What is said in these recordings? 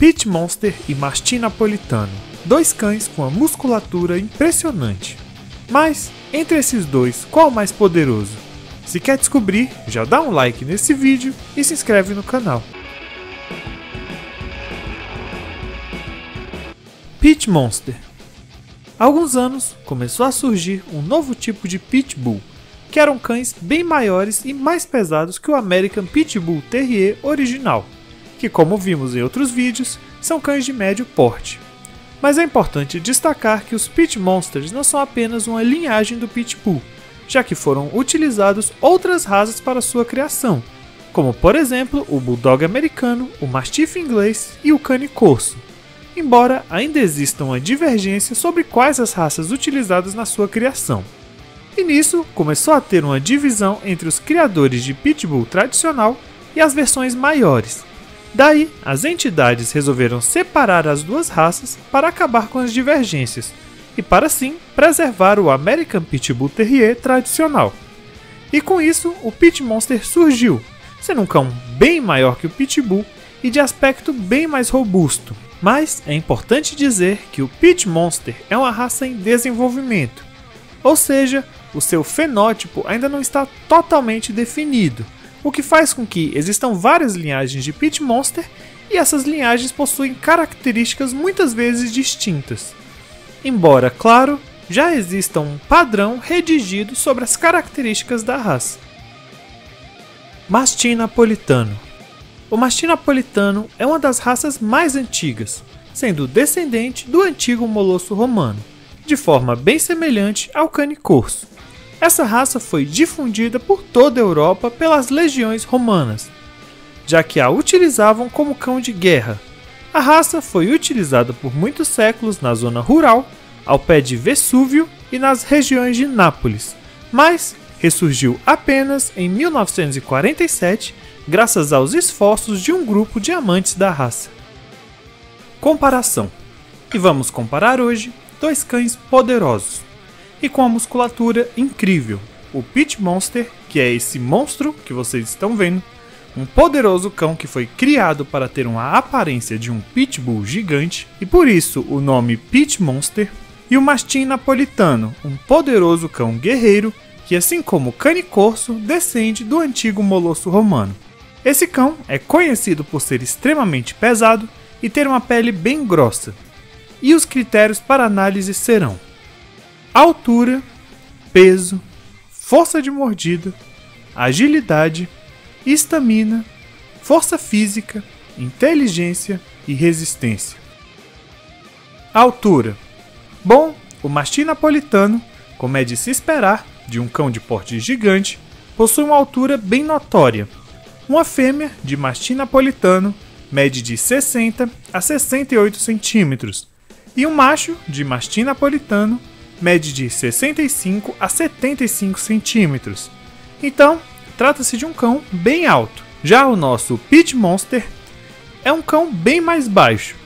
Pit Monster e Mastim Napolitano, dois cães com uma musculatura impressionante. Mas, entre esses dois, qual o mais poderoso? Se quer descobrir, já dá um like nesse vídeo e se inscreve no canal. Pit Monster Há alguns anos começou a surgir um novo tipo de Pitbull, que eram cães bem maiores e mais pesados que o American Pitbull Terrier original, que como vimos em outros vídeos, são cães de médio porte. Mas é importante destacar que os Pit Monsters não são apenas uma linhagem do Pitbull, já que foram utilizados outras raças para sua criação, como por exemplo o Bulldog americano, o Mastiff inglês e o Cane Corso. Embora ainda exista uma divergência sobre quais as raças utilizadas na sua criação. E nisso começou a ter uma divisão entre os criadores de Pitbull tradicional e as versões maiores. Daí, as entidades resolveram separar as duas raças para acabar com as divergências e, para assim, preservar o American Pitbull Terrier tradicional. E com isso, o Pit Monster surgiu, sendo um cão bem maior que o Pitbull e de aspecto bem mais robusto. Mas é importante dizer que o Pit Monster é uma raça em desenvolvimento, ou seja, o seu fenótipo ainda não está totalmente definido, o que faz com que existam várias linhagens de Pit Monster e essas linhagens possuem características muitas vezes distintas. Embora, claro, já exista um padrão redigido sobre as características da raça. Mastim Napolitano O Mastim Napolitano é uma das raças mais antigas, sendo descendente do antigo Molosso romano, de forma bem semelhante ao Cane Corso. Essa raça foi difundida por toda a Europa pelas legiões romanas, já que a utilizavam como cão de guerra. A raça foi utilizada por muitos séculos na zona rural, ao pé de Vesúvio e nas regiões de Nápoles, mas ressurgiu apenas em 1947 graças aos esforços de um grupo de amantes da raça. Comparação. E vamos comparar hoje dois cães poderosos, e com a musculatura incrível. O Pit Monster, que é esse monstro que vocês estão vendo, um poderoso cão que foi criado para ter uma aparência de um pitbull gigante e por isso o nome Pit Monster, e o Mastim Napolitano, um poderoso cão guerreiro que, assim como Cane Corso, descende do antigo Molosso romano. Esse cão é conhecido por ser extremamente pesado e ter uma pele bem grossa. E os critérios para análise serão altura, peso, força de mordida, agilidade, estamina, força física, inteligência e resistência. Altura. Bom, o mastim napolitano, como é de se esperar de um cão de porte gigante, possui uma altura bem notória. Uma fêmea de mastim napolitano mede de 60 a 68 centímetros e um macho de mastim napolitano mede de 65 a 75 centímetros. Então, trata-se de um cão bem alto. Já o nosso Pit Monster é um cão bem mais baixo.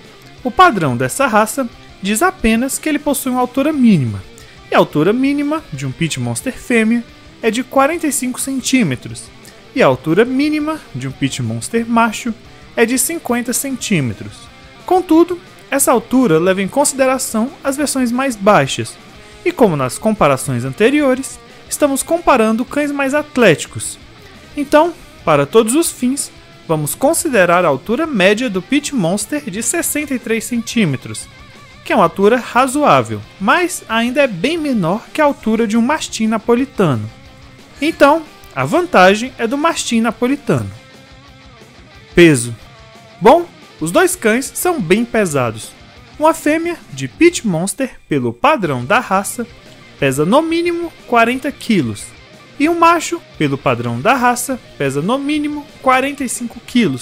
O padrão dessa raça diz apenas que ele possui uma altura mínima, e a altura mínima de um Pit Monster fêmea é de 45 centímetros, e a altura mínima de um Pit Monster macho é de 50 centímetros. Contudo, essa altura leva em consideração as versões mais baixas, e como nas comparações anteriores, estamos comparando cães mais atléticos. Então, para todos os fins, vamos considerar a altura média do Pit Monster de 63 centímetros, que é uma altura razoável, mas ainda é bem menor que a altura de um mastim napolitano. Então, a vantagem é do mastim napolitano. Peso. Bom, os dois cães são bem pesados, uma fêmea de Pit Monster, pelo padrão da raça, pesa no mínimo 40 kg, e um macho, pelo padrão da raça, pesa no mínimo 45 kg.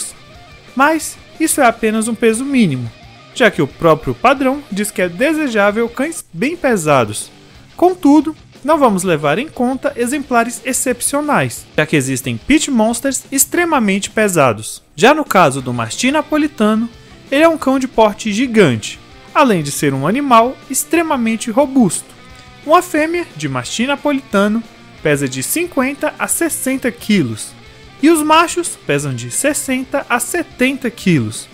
Mas isso é apenas um peso mínimo, já que o próprio padrão diz que é desejável cães bem pesados. Contudo, não vamos levar em conta exemplares excepcionais, já que existem pit monsters extremamente pesados. Já no caso do mastim napolitano, ele é um cão de porte gigante, além de ser um animal extremamente robusto. Uma fêmea de mastim napolitano pesa de 50 a 60 quilos e os machos pesam de 60 a 70 quilos.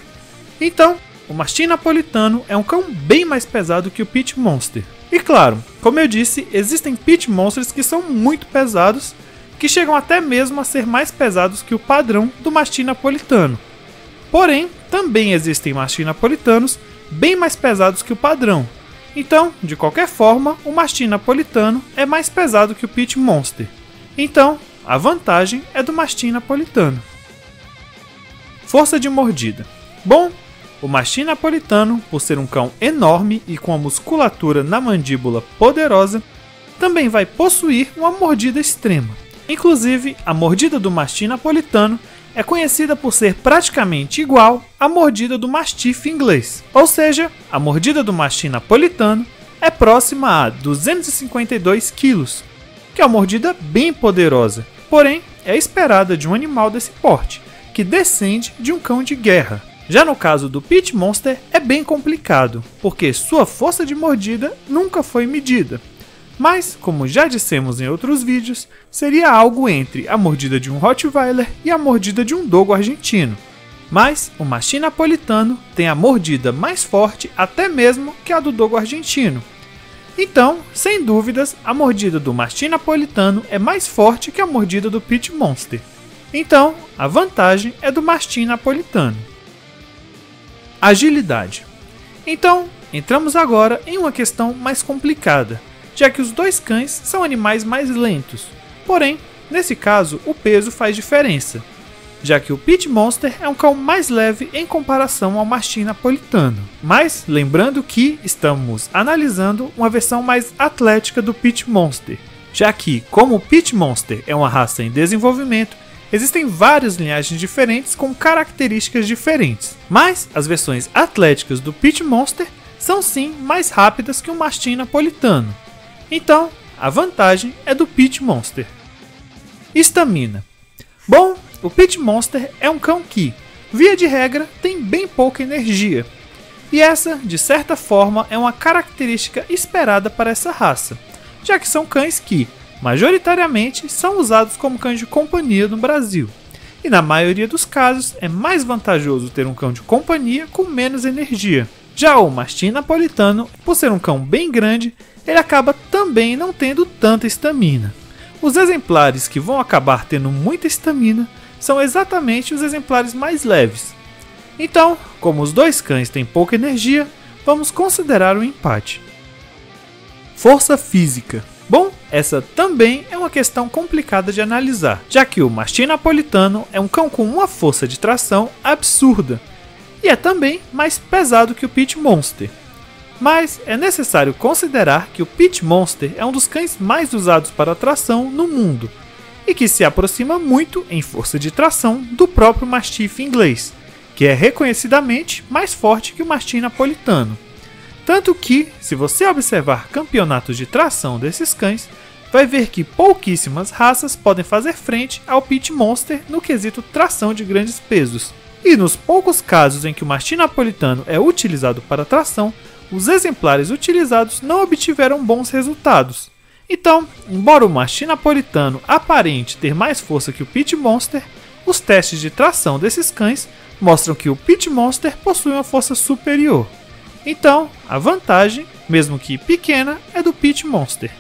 Então, o Mastim Napolitano é um cão bem mais pesado que o Pit Monster. E claro, como eu disse, existem Pit Monsters que são muito pesados, que chegam até mesmo a ser mais pesados que o padrão do Mastim Napolitano. Porém, também existem Mastim Napolitanos bem mais pesados que o padrão. Então, de qualquer forma, o Mastim Napolitano é mais pesado que o Pit Monster. Então, a vantagem é do Mastim Napolitano. Força de mordida. Bom, o mastim napolitano, por ser um cão enorme e com a musculatura na mandíbula poderosa, também vai possuir uma mordida extrema. Inclusive, a mordida do mastim napolitano é conhecida por ser praticamente igual à mordida do mastiff inglês. Ou seja, a mordida do mastim napolitano é próxima a 252 quilos, que é uma mordida bem poderosa, porém é esperada de um animal desse porte, que descende de um cão de guerra. Já no caso do Pit Monster é bem complicado, porque sua força de mordida nunca foi medida. Mas, como já dissemos em outros vídeos, seria algo entre a mordida de um Rottweiler e a mordida de um dogo argentino. Mas o Mastim napolitano tem a mordida mais forte até mesmo que a do dogo argentino. Então, sem dúvidas, a mordida do Mastim napolitano é mais forte que a mordida do Pit Monster. Então, a vantagem é do Mastim napolitano. Agilidade. Então, entramos agora em uma questão mais complicada, já que os dois cães são animais mais lentos. Porém, nesse caso, o peso faz diferença, já que o Pit Monster é um cão mais leve em comparação ao Mastim napolitano. Mas lembrando que estamos analisando uma versão mais atlética do Pit Monster, já que, como o Pit Monster é uma raça em desenvolvimento, Existem várias linhagens diferentes com características diferentes, mas as versões atléticas do Pit Monster são sim mais rápidas que o mastim napolitano. Então, a vantagem é do Pit Monster. Estamina. Bom, o Pit Monster é um cão que, via de regra, tem bem pouca energia. E essa, de certa forma, é uma característica esperada para essa raça, já que são cães que, majoritariamente são usados como cães de companhia no Brasil. E na maioria dos casos é mais vantajoso ter um cão de companhia com menos energia. Já o mastim napolitano, por ser um cão bem grande, ele acaba também não tendo tanta estamina. Os exemplares que vão acabar tendo muita estamina são exatamente os exemplares mais leves. Então, como os dois cães têm pouca energia, vamos considerar o um empate. Força física. Bom, essa também é uma questão complicada de analisar, já que o mastim napolitano é um cão com uma força de tração absurda e é também mais pesado que o Pit Monster. Mas é necessário considerar que o Pit Monster é um dos cães mais usados para tração no mundo e que se aproxima muito em força de tração do próprio Mastiff inglês, que é reconhecidamente mais forte que o Mastim napolitano. Tanto que, se você observar campeonatos de tração desses cães, vai ver que pouquíssimas raças podem fazer frente ao Pit Monster no quesito tração de grandes pesos. E nos poucos casos em que o mastim napolitano é utilizado para tração, os exemplares utilizados não obtiveram bons resultados. Então, embora o mastim napolitano aparente ter mais força que o Pit Monster, os testes de tração desses cães mostram que o Pit Monster possui uma força superior. Então, a vantagem, mesmo que pequena, é do Pit Monster.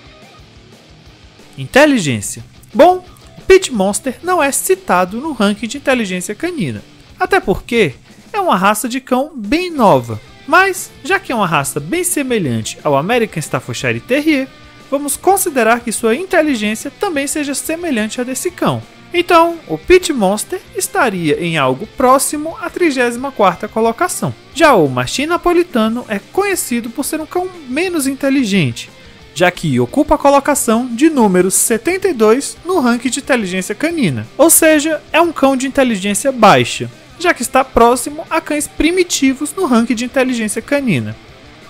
Inteligência. Bom, Pit Monster não é citado no ranking de inteligência canina, até porque é uma raça de cão bem nova. Mas, já que é uma raça bem semelhante ao American Staffordshire Terrier, vamos considerar que sua inteligência também seja semelhante à desse cão. Então, o Pit Monster estaria em algo próximo à 34ª colocação. Já o Mastim Napolitano é conhecido por ser um cão menos inteligente, já que ocupa a colocação de número 72 no ranking de inteligência canina, ou seja, é um cão de inteligência baixa, já que está próximo a cães primitivos no ranking de inteligência canina.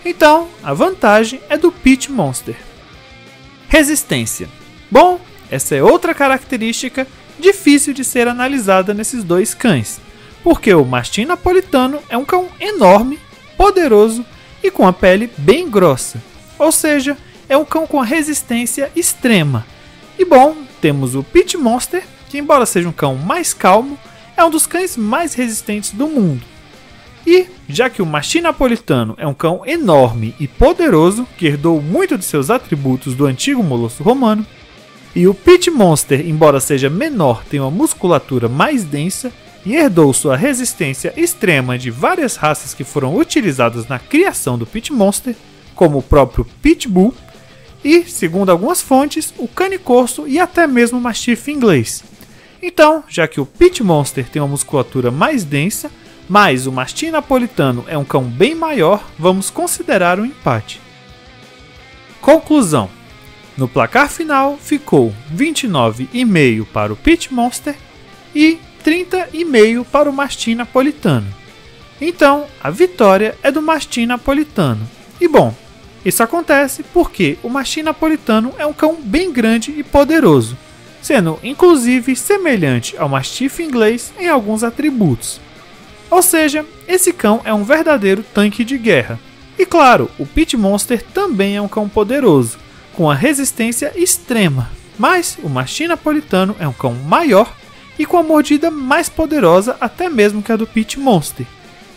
Então, a vantagem é do Pit Monster. Resistência. Bom, essa é outra característica difícil de ser analisada nesses dois cães, porque o mastim napolitano é um cão enorme, poderoso e com a pele bem grossa, ou seja, é um cão com resistência extrema. E bom, temos o Pit Monster, que embora seja um cão mais calmo, é um dos cães mais resistentes do mundo. E, já que o Mastim Napolitano é um cão enorme e poderoso, que herdou muito de seus atributos do antigo Molosso Romano, e o Pit Monster, embora seja menor, tem uma musculatura mais densa e herdou sua resistência extrema de várias raças que foram utilizadas na criação do Pit Monster, como o próprio Pitbull, e, segundo algumas fontes, o cane corso e até mesmo o mastiff inglês. Então, já que o Pit Monster tem uma musculatura mais densa, mas o mastim napolitano é um cão bem maior, vamos considerar um empate. Conclusão: no placar final ficou 29,5 para o Pit Monster e 30,5 para o mastim napolitano. Então, a vitória é do mastim napolitano. E bom, isso acontece porque o mastim napolitano é um cão bem grande e poderoso, sendo inclusive semelhante ao mastiff inglês em alguns atributos. Ou seja, esse cão é um verdadeiro tanque de guerra. E claro, o Pit Monster também é um cão poderoso, com a resistência extrema, mas o mastim napolitano é um cão maior e com a mordida mais poderosa até mesmo que a do Pit Monster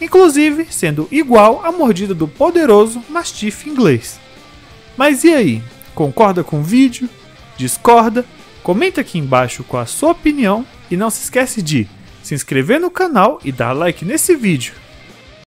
inclusive sendo igual à mordida do poderoso mastiff inglês. Mas e aí? Concorda com o vídeo? Discorda? Comenta aqui embaixo com a sua opinião e não se esquece de se inscrever no canal e dar like nesse vídeo.